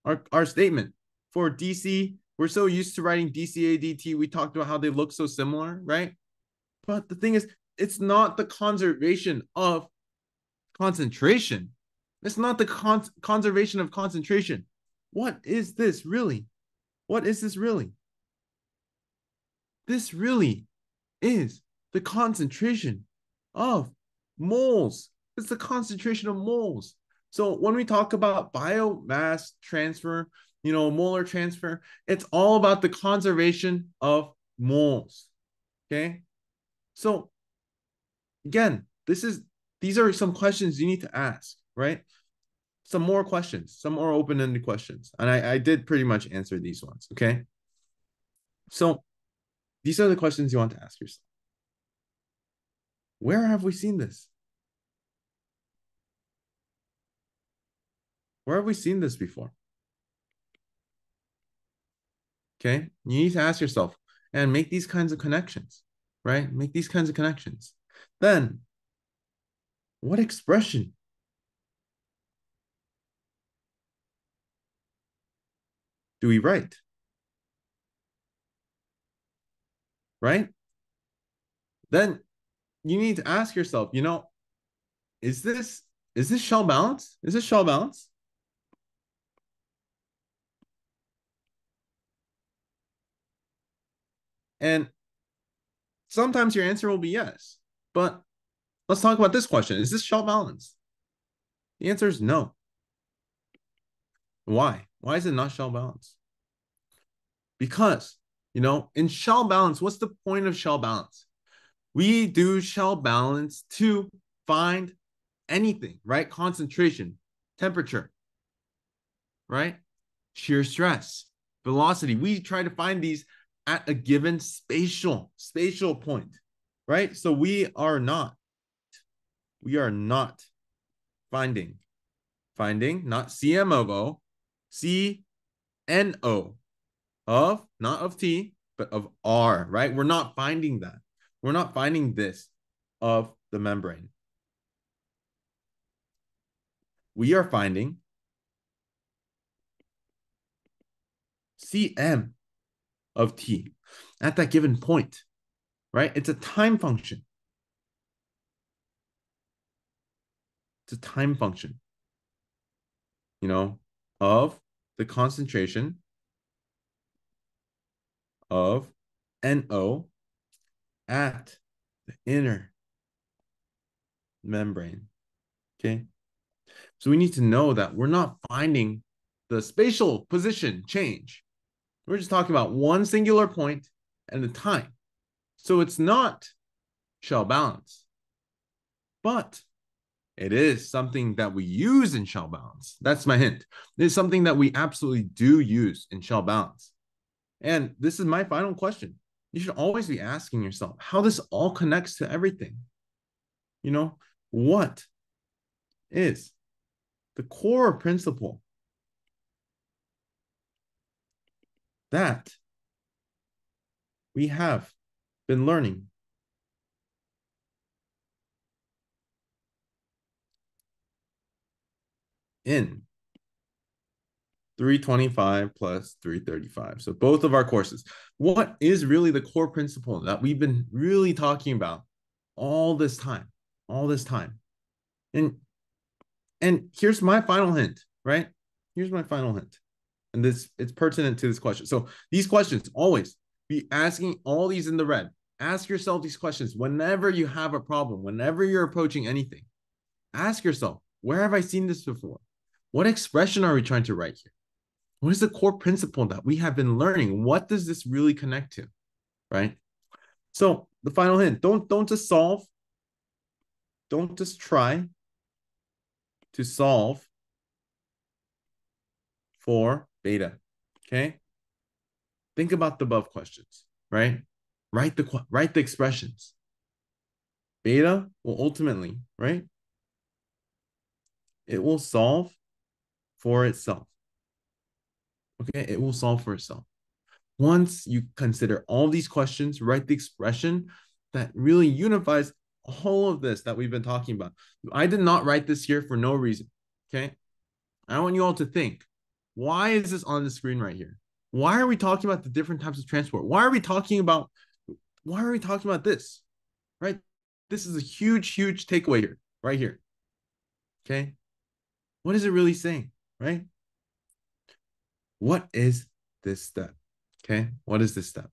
Our, our statement for DC, we're so used to writing DCA DT. We talked about how they look so similar, right? But the thing is, it's not the conservation of concentration. It's not the con- conservation of concentration. What is this really? What is this really? This really is the concentration of moles. It's the concentration of moles. So when we talk about biomass transfer, you know, molar transfer, it's all about the conservation of moles. Okay. So again, this is these are some questions you need to ask, right? Some more questions, some more open-ended questions. And I, I did pretty much answer these ones. Okay. So these are the questions you want to ask yourself. Where have we seen this? Where have we seen this before? Okay, you need to ask yourself and make these kinds of connections, right? Make these kinds of connections. Then, what expression do we write? Right? Then you need to ask yourself, you know, is this is this shell balance? Is this shell balance? And sometimes your answer will be yes. But let's talk about this question. Is this shell balance? The answer is no. Why? Why is it not shell balance? Because you know, in shell balance, what's the point of shell balance? We do shell balance to find anything, right? Concentration. temperature, right? Shear stress, velocity. We try to find these at a given spatial, spatial point, right? So we are not, we are not finding, finding, not CM of O, C N O of, not of T, but of R, right? We're not finding that. We're not finding this of the membrane. We are finding Cm of t at that given point, right? It's a time function. It's a time function, you know, of the concentration of NO at the inner membrane. Okay. So we need to know that we're not finding the spatial position change. We're just talking about one singular point and the time. So it's not shell balance, but it is something that we use in shell balance. That's my hint. It's something that we absolutely do use in shell balance. And this is my final question. You should always be asking yourself how this all connects to everything. You know, what is the core principle that we have been learning in 325 plus 335. So both of our courses. What is really the core principle that we've been really talking about all this time? All this time. And and here's my final hint, right? Here's my final hint and this it's pertinent to this question. So these questions always be asking all these in the red. Ask yourself these questions whenever you have a problem, whenever you're approaching anything. Ask yourself, where have I seen this before? What expression are we trying to write here? What is the core principle that we have been learning? What does this really connect to? Right? So the final hint, don't don't just solve. Don't just try to solve for beta. Okay. Think about the above questions, right? Write the write the expressions. Beta will ultimately, right? It will solve for itself. Okay, it will solve for itself. Once you consider all these questions, write the expression that really unifies all of this that we've been talking about. I did not write this here for no reason. Okay. I want you all to think why is this on the screen right here? Why are we talking about the different types of transport? Why are we talking about why are we talking about this? Right? This is a huge, huge takeaway here, right here. Okay. What is it really saying? Right? What is this step? Okay. What is this step?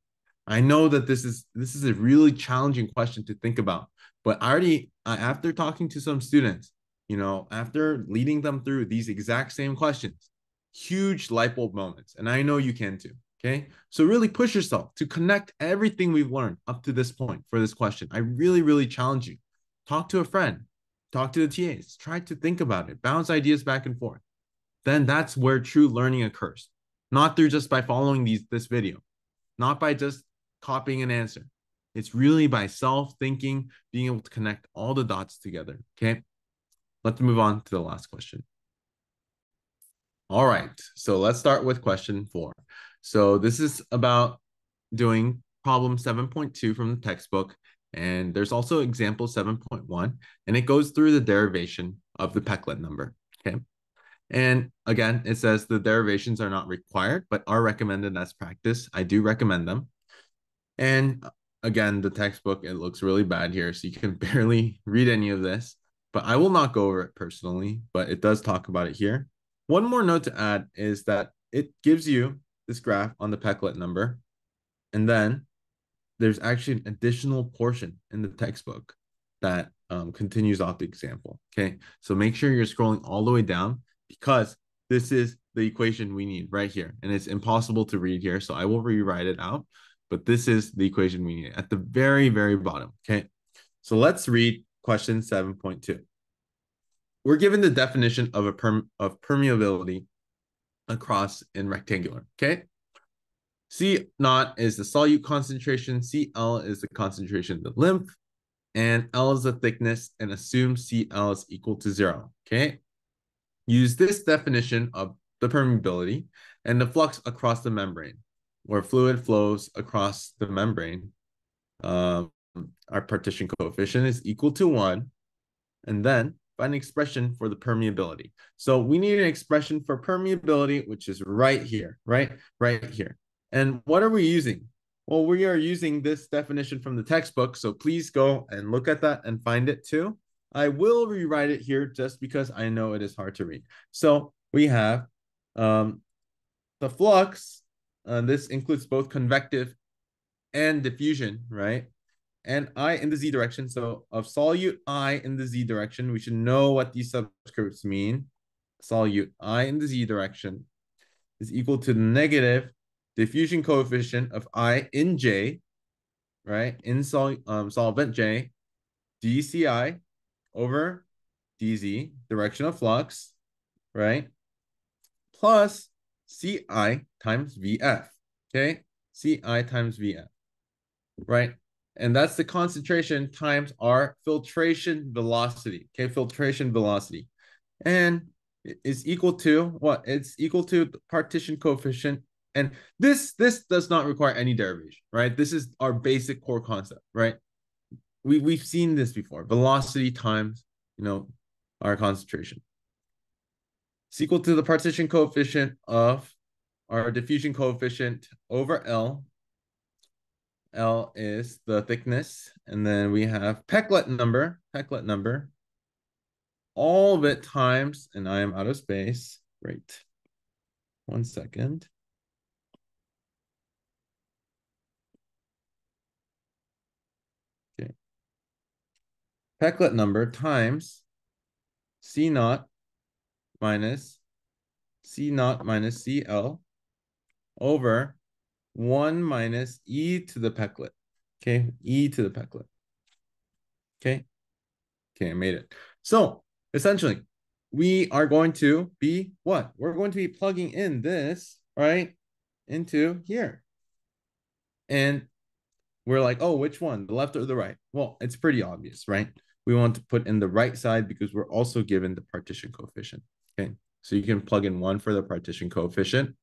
I know that this is this is a really challenging question to think about, but already after talking to some students, you know, after leading them through these exact same questions, huge light bulb moments. And I know you can too. Okay. So really push yourself to connect everything we've learned up to this point for this question. I really, really challenge you. Talk to a friend, talk to the TAs, try to think about it, bounce ideas back and forth. Then that's where true learning occurs. Not through just by following these this video, not by just copying an answer. It's really by self-thinking, being able to connect all the dots together. Okay. Let's move on to the last question. All right. So let's start with question four. So this is about doing problem 7.2 from the textbook. And there's also example 7.1, and it goes through the derivation of the Peclet number. Okay. And again, it says the derivations are not required, but are recommended as practice. I do recommend them. And again, the textbook, it looks really bad here. So you can [LAUGHS] barely read any of this, but I will not go over it personally, but it does talk about it here. One more note to add is that it gives you this graph on the Peclet number. And then there's actually an additional portion in the textbook that um, continues off the example. Okay. So make sure you're scrolling all the way down because this is the equation we need right here. And it's impossible to read here. So I will rewrite it out. But this is the equation we need at the very, very bottom. Okay. So let's read question 7.2. we're given the definition of a perm of permeability across in rectangular. Okay. C naught is the solute concentration, CL is the concentration of the lymph, and L is the thickness, and assume CL is equal to zero. Okay. Use this definition of the permeability and the flux across the membrane, where fluid flows across the membrane. Um, our partition coefficient is equal to one, and then find an expression for the permeability. So we need an expression for permeability, which is right here, right? Right here. And what are we using? Well, we are using this definition from the textbook. So please go and look at that and find it too. I will rewrite it here just because I know it is hard to read. So we have um, the flux. Uh, this includes both convective and diffusion, right? and I in the z direction. So of solute I in the z direction, we should know what these subscripts mean. Solute I in the z direction is equal to the negative diffusion coefficient of I in J, right? In sol um, solvent J, dci over dz, direction of flux, right? Plus ci times vf, okay? ci times vf, right? and that's the concentration times our filtration velocity. Okay, filtration velocity. And is equal to what? It's equal to partition coefficient. And this this does not require any derivation, right? This is our basic core concept, right? We we've seen this before. Velocity times, you know, our concentration. It's equal to the partition coefficient of our diffusion coefficient over L L is the thickness. And then we have Peclet number, Peclet number. All of it times, and I am out of space. Great. One second. Peclet number times C naught minus C naught minus CL over 1 minus e to the Peclet. Okay, e to the Peclet. Okay, okay, I made it. So essentially, we are going to be what? We're going to be plugging in this, right, into here. And we're like, oh, which one, the left or the right? Well, it's pretty obvious, right? We want to put in the right side because we're also given the partition coefficient, okay? So you can plug in one for the partition coefficient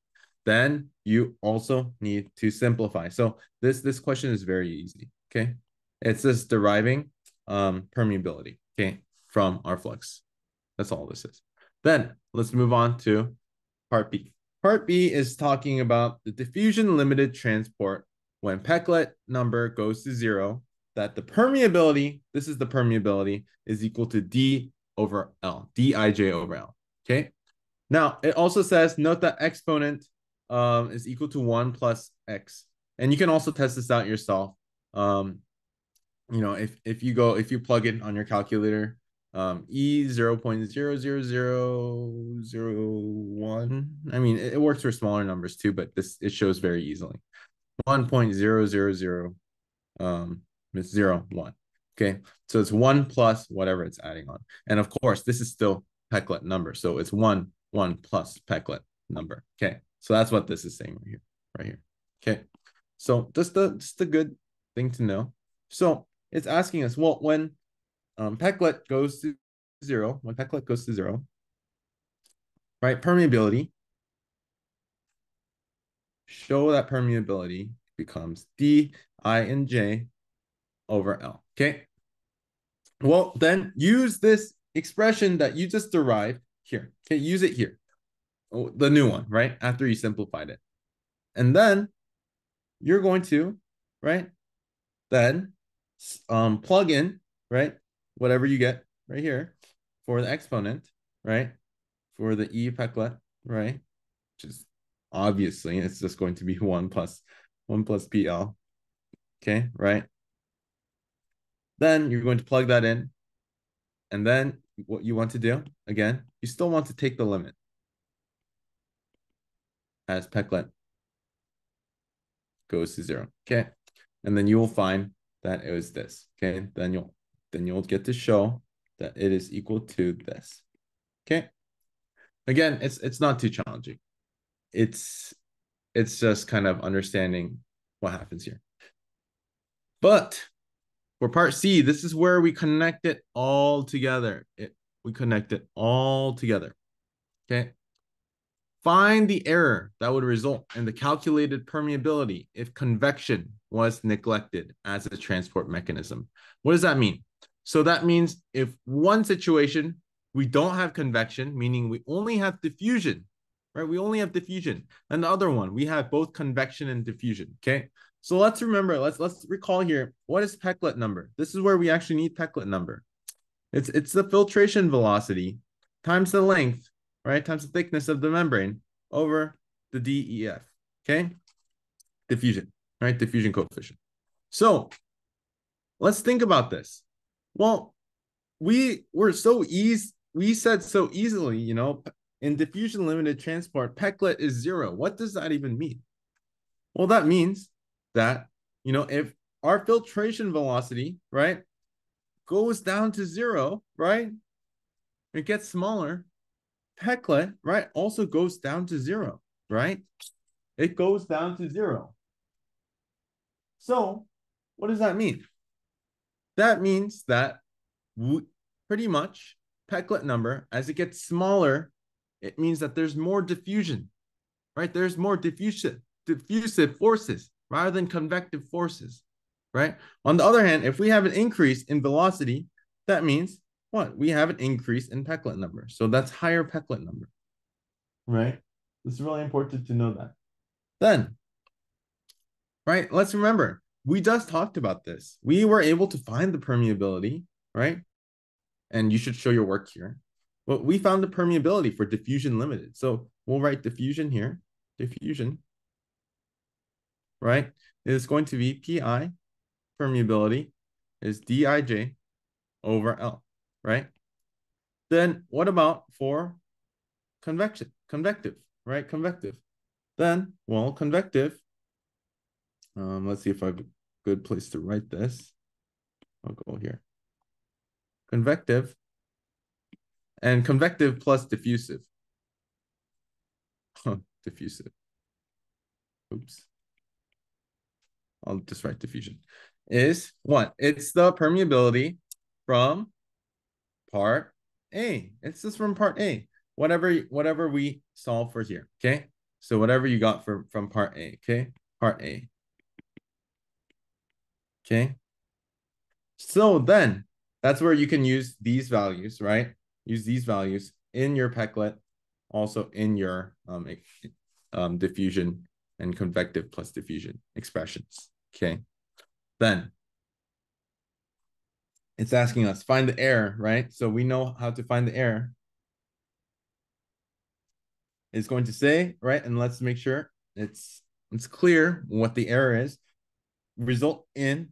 then you also need to simplify. So this, this question is very easy, okay? It's just deriving um, permeability, okay, from our flux. That's all this is. Then let's move on to part B. Part B is talking about the diffusion limited transport when Peclet number goes to zero, that the permeability, this is the permeability, is equal to D over L, Dij over L, okay? Now, it also says, note that exponent um, is equal to 1 plus x. And you can also test this out yourself. Um, you know, if, if you go, if you plug in on your calculator, um, E 0 0.00001. I mean, it, it, works for smaller numbers too, but this, it shows very easily. 1.000 um, it's zero one. Okay, so it's 1 plus whatever it's adding on. And of course, this is still Peclet number. So it's 1, 1 plus Peclet number. Okay. So that's what this is saying right here, right here. Okay. So just the just the good thing to know. So it's asking us, well, when um, Peclet goes to zero, when Peclet goes to zero, right? Permeability. Show that permeability becomes D, I, and J over L. Okay. Well, then use this expression that you just derived here. Okay, use it here. Oh, the new one, right? After you simplified it. And then you're going to, right? Then um, plug in, right? Whatever you get right here for the exponent, right? For the E Peclet, right? Which is obviously it's just going to be [LAUGHS] one plus one plus PL. Okay, right? Then you're going to plug that in. And then what you want to do, again, you still want to take the limit as Peclet goes to zero. Okay. And then you will find that it was this. Okay. Then you'll then you'll get to show that it is equal to this. Okay. Again, it's it's not too challenging. It's it's just kind of understanding what happens here. But for part C, this is where we connect it all together. It, we connect it all together. Okay. Find the error that would result in the calculated permeability if convection was neglected as a transport mechanism. What does that mean? So that means if one situation we don't have convection, meaning we only have diffusion, right? We only have diffusion. And the other one, we have both convection and diffusion. Okay. So let's remember, let's let's recall here. What is Peclet number? This is where we actually need Peclet number. It's it's the filtration velocity times the length, right? Times the thickness of the membrane over the DEF. Okay. Diffusion, right? Diffusion coefficient. So let's think about this. Well, we were so easy, we said so easily, you know, in diffusion limited transport, Peclet is zero. What does that even mean? Well, that means that, you know, if our filtration velocity, right, goes down to zero, right, it gets smaller, Peclet, right, also goes down to zero, right? It goes down to zero. So what does that mean? That means that pretty much Peclet number, as it gets smaller, it means that there's more diffusion, right? There's more diffusive, diffusive forces rather than convective forces, right? On the other hand, if we have an increase in velocity, that means what? We have an increase in Peclet number. So that's higher Peclet number, right? It's really important to know that. Then, right, let's remember, we just talked about this. We were able to find the permeability, right? And you should show your work here. But we found the permeability for diffusion limited. So we'll write diffusion here, diffusion, right? Is going to be PI permeability is Dij over L, right? Then what about for convection, convective, right? Convective. Then, well, convective, um, let's see if I have a good place to write this. I'll go here. Convective and convective plus diffusive. diffusive. Oops. I'll just write diffusion. Is what? It's the permeability from part A. It's just from part A. Whatever, whatever we solve for here. Okay. So whatever you got from, from part A. Okay. Part A. Okay. So then that's where you can use these values, right? Use these values in your Peclet, also in your um, um, diffusion and convective plus diffusion expressions. Okay. Then it's asking us find the error, right? So we know how to find the error. It's going to say, right? And let's make sure it's it's clear what the error is. Result in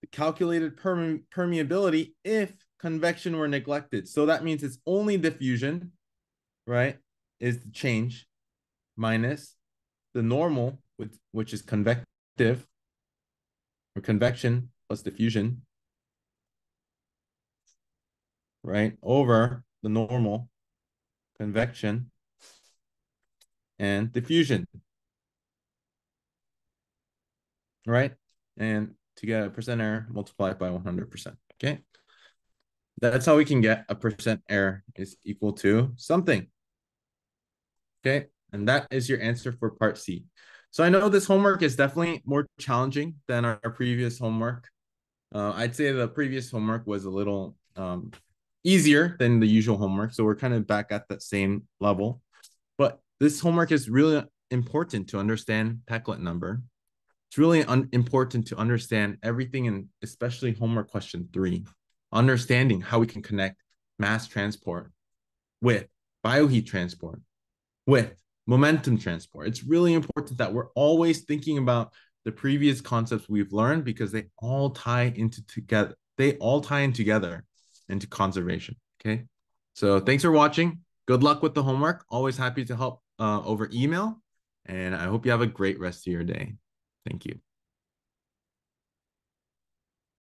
the calculated perme permeability if convection were neglected. So that means it's only diffusion, right, is the change minus the normal, which, which is convective, or convection plus diffusion, right, over the normal, convection, and diffusion, right? And to get a percent error, multiply it by 100%, okay? That's how we can get a percent error is equal to something. Okay, and that is your answer for part C. So I know this homework is definitely more challenging than our, previous homework. Uh, I'd say the previous homework was a little um, easier than the usual homework. So we're kind of back at that same level. But this homework is really important to understand Peclet number. It's really important to understand everything and especially homework question three understanding how we can connect mass transport with bioheat transport, with momentum transport. It's really important that we're always thinking about the previous concepts we've learned because they all tie into together. They all tie in together into conservation. Okay. So thanks for watching. Good luck with the homework. Always happy to help uh, over email. And I hope you have a great rest of your day. Thank you.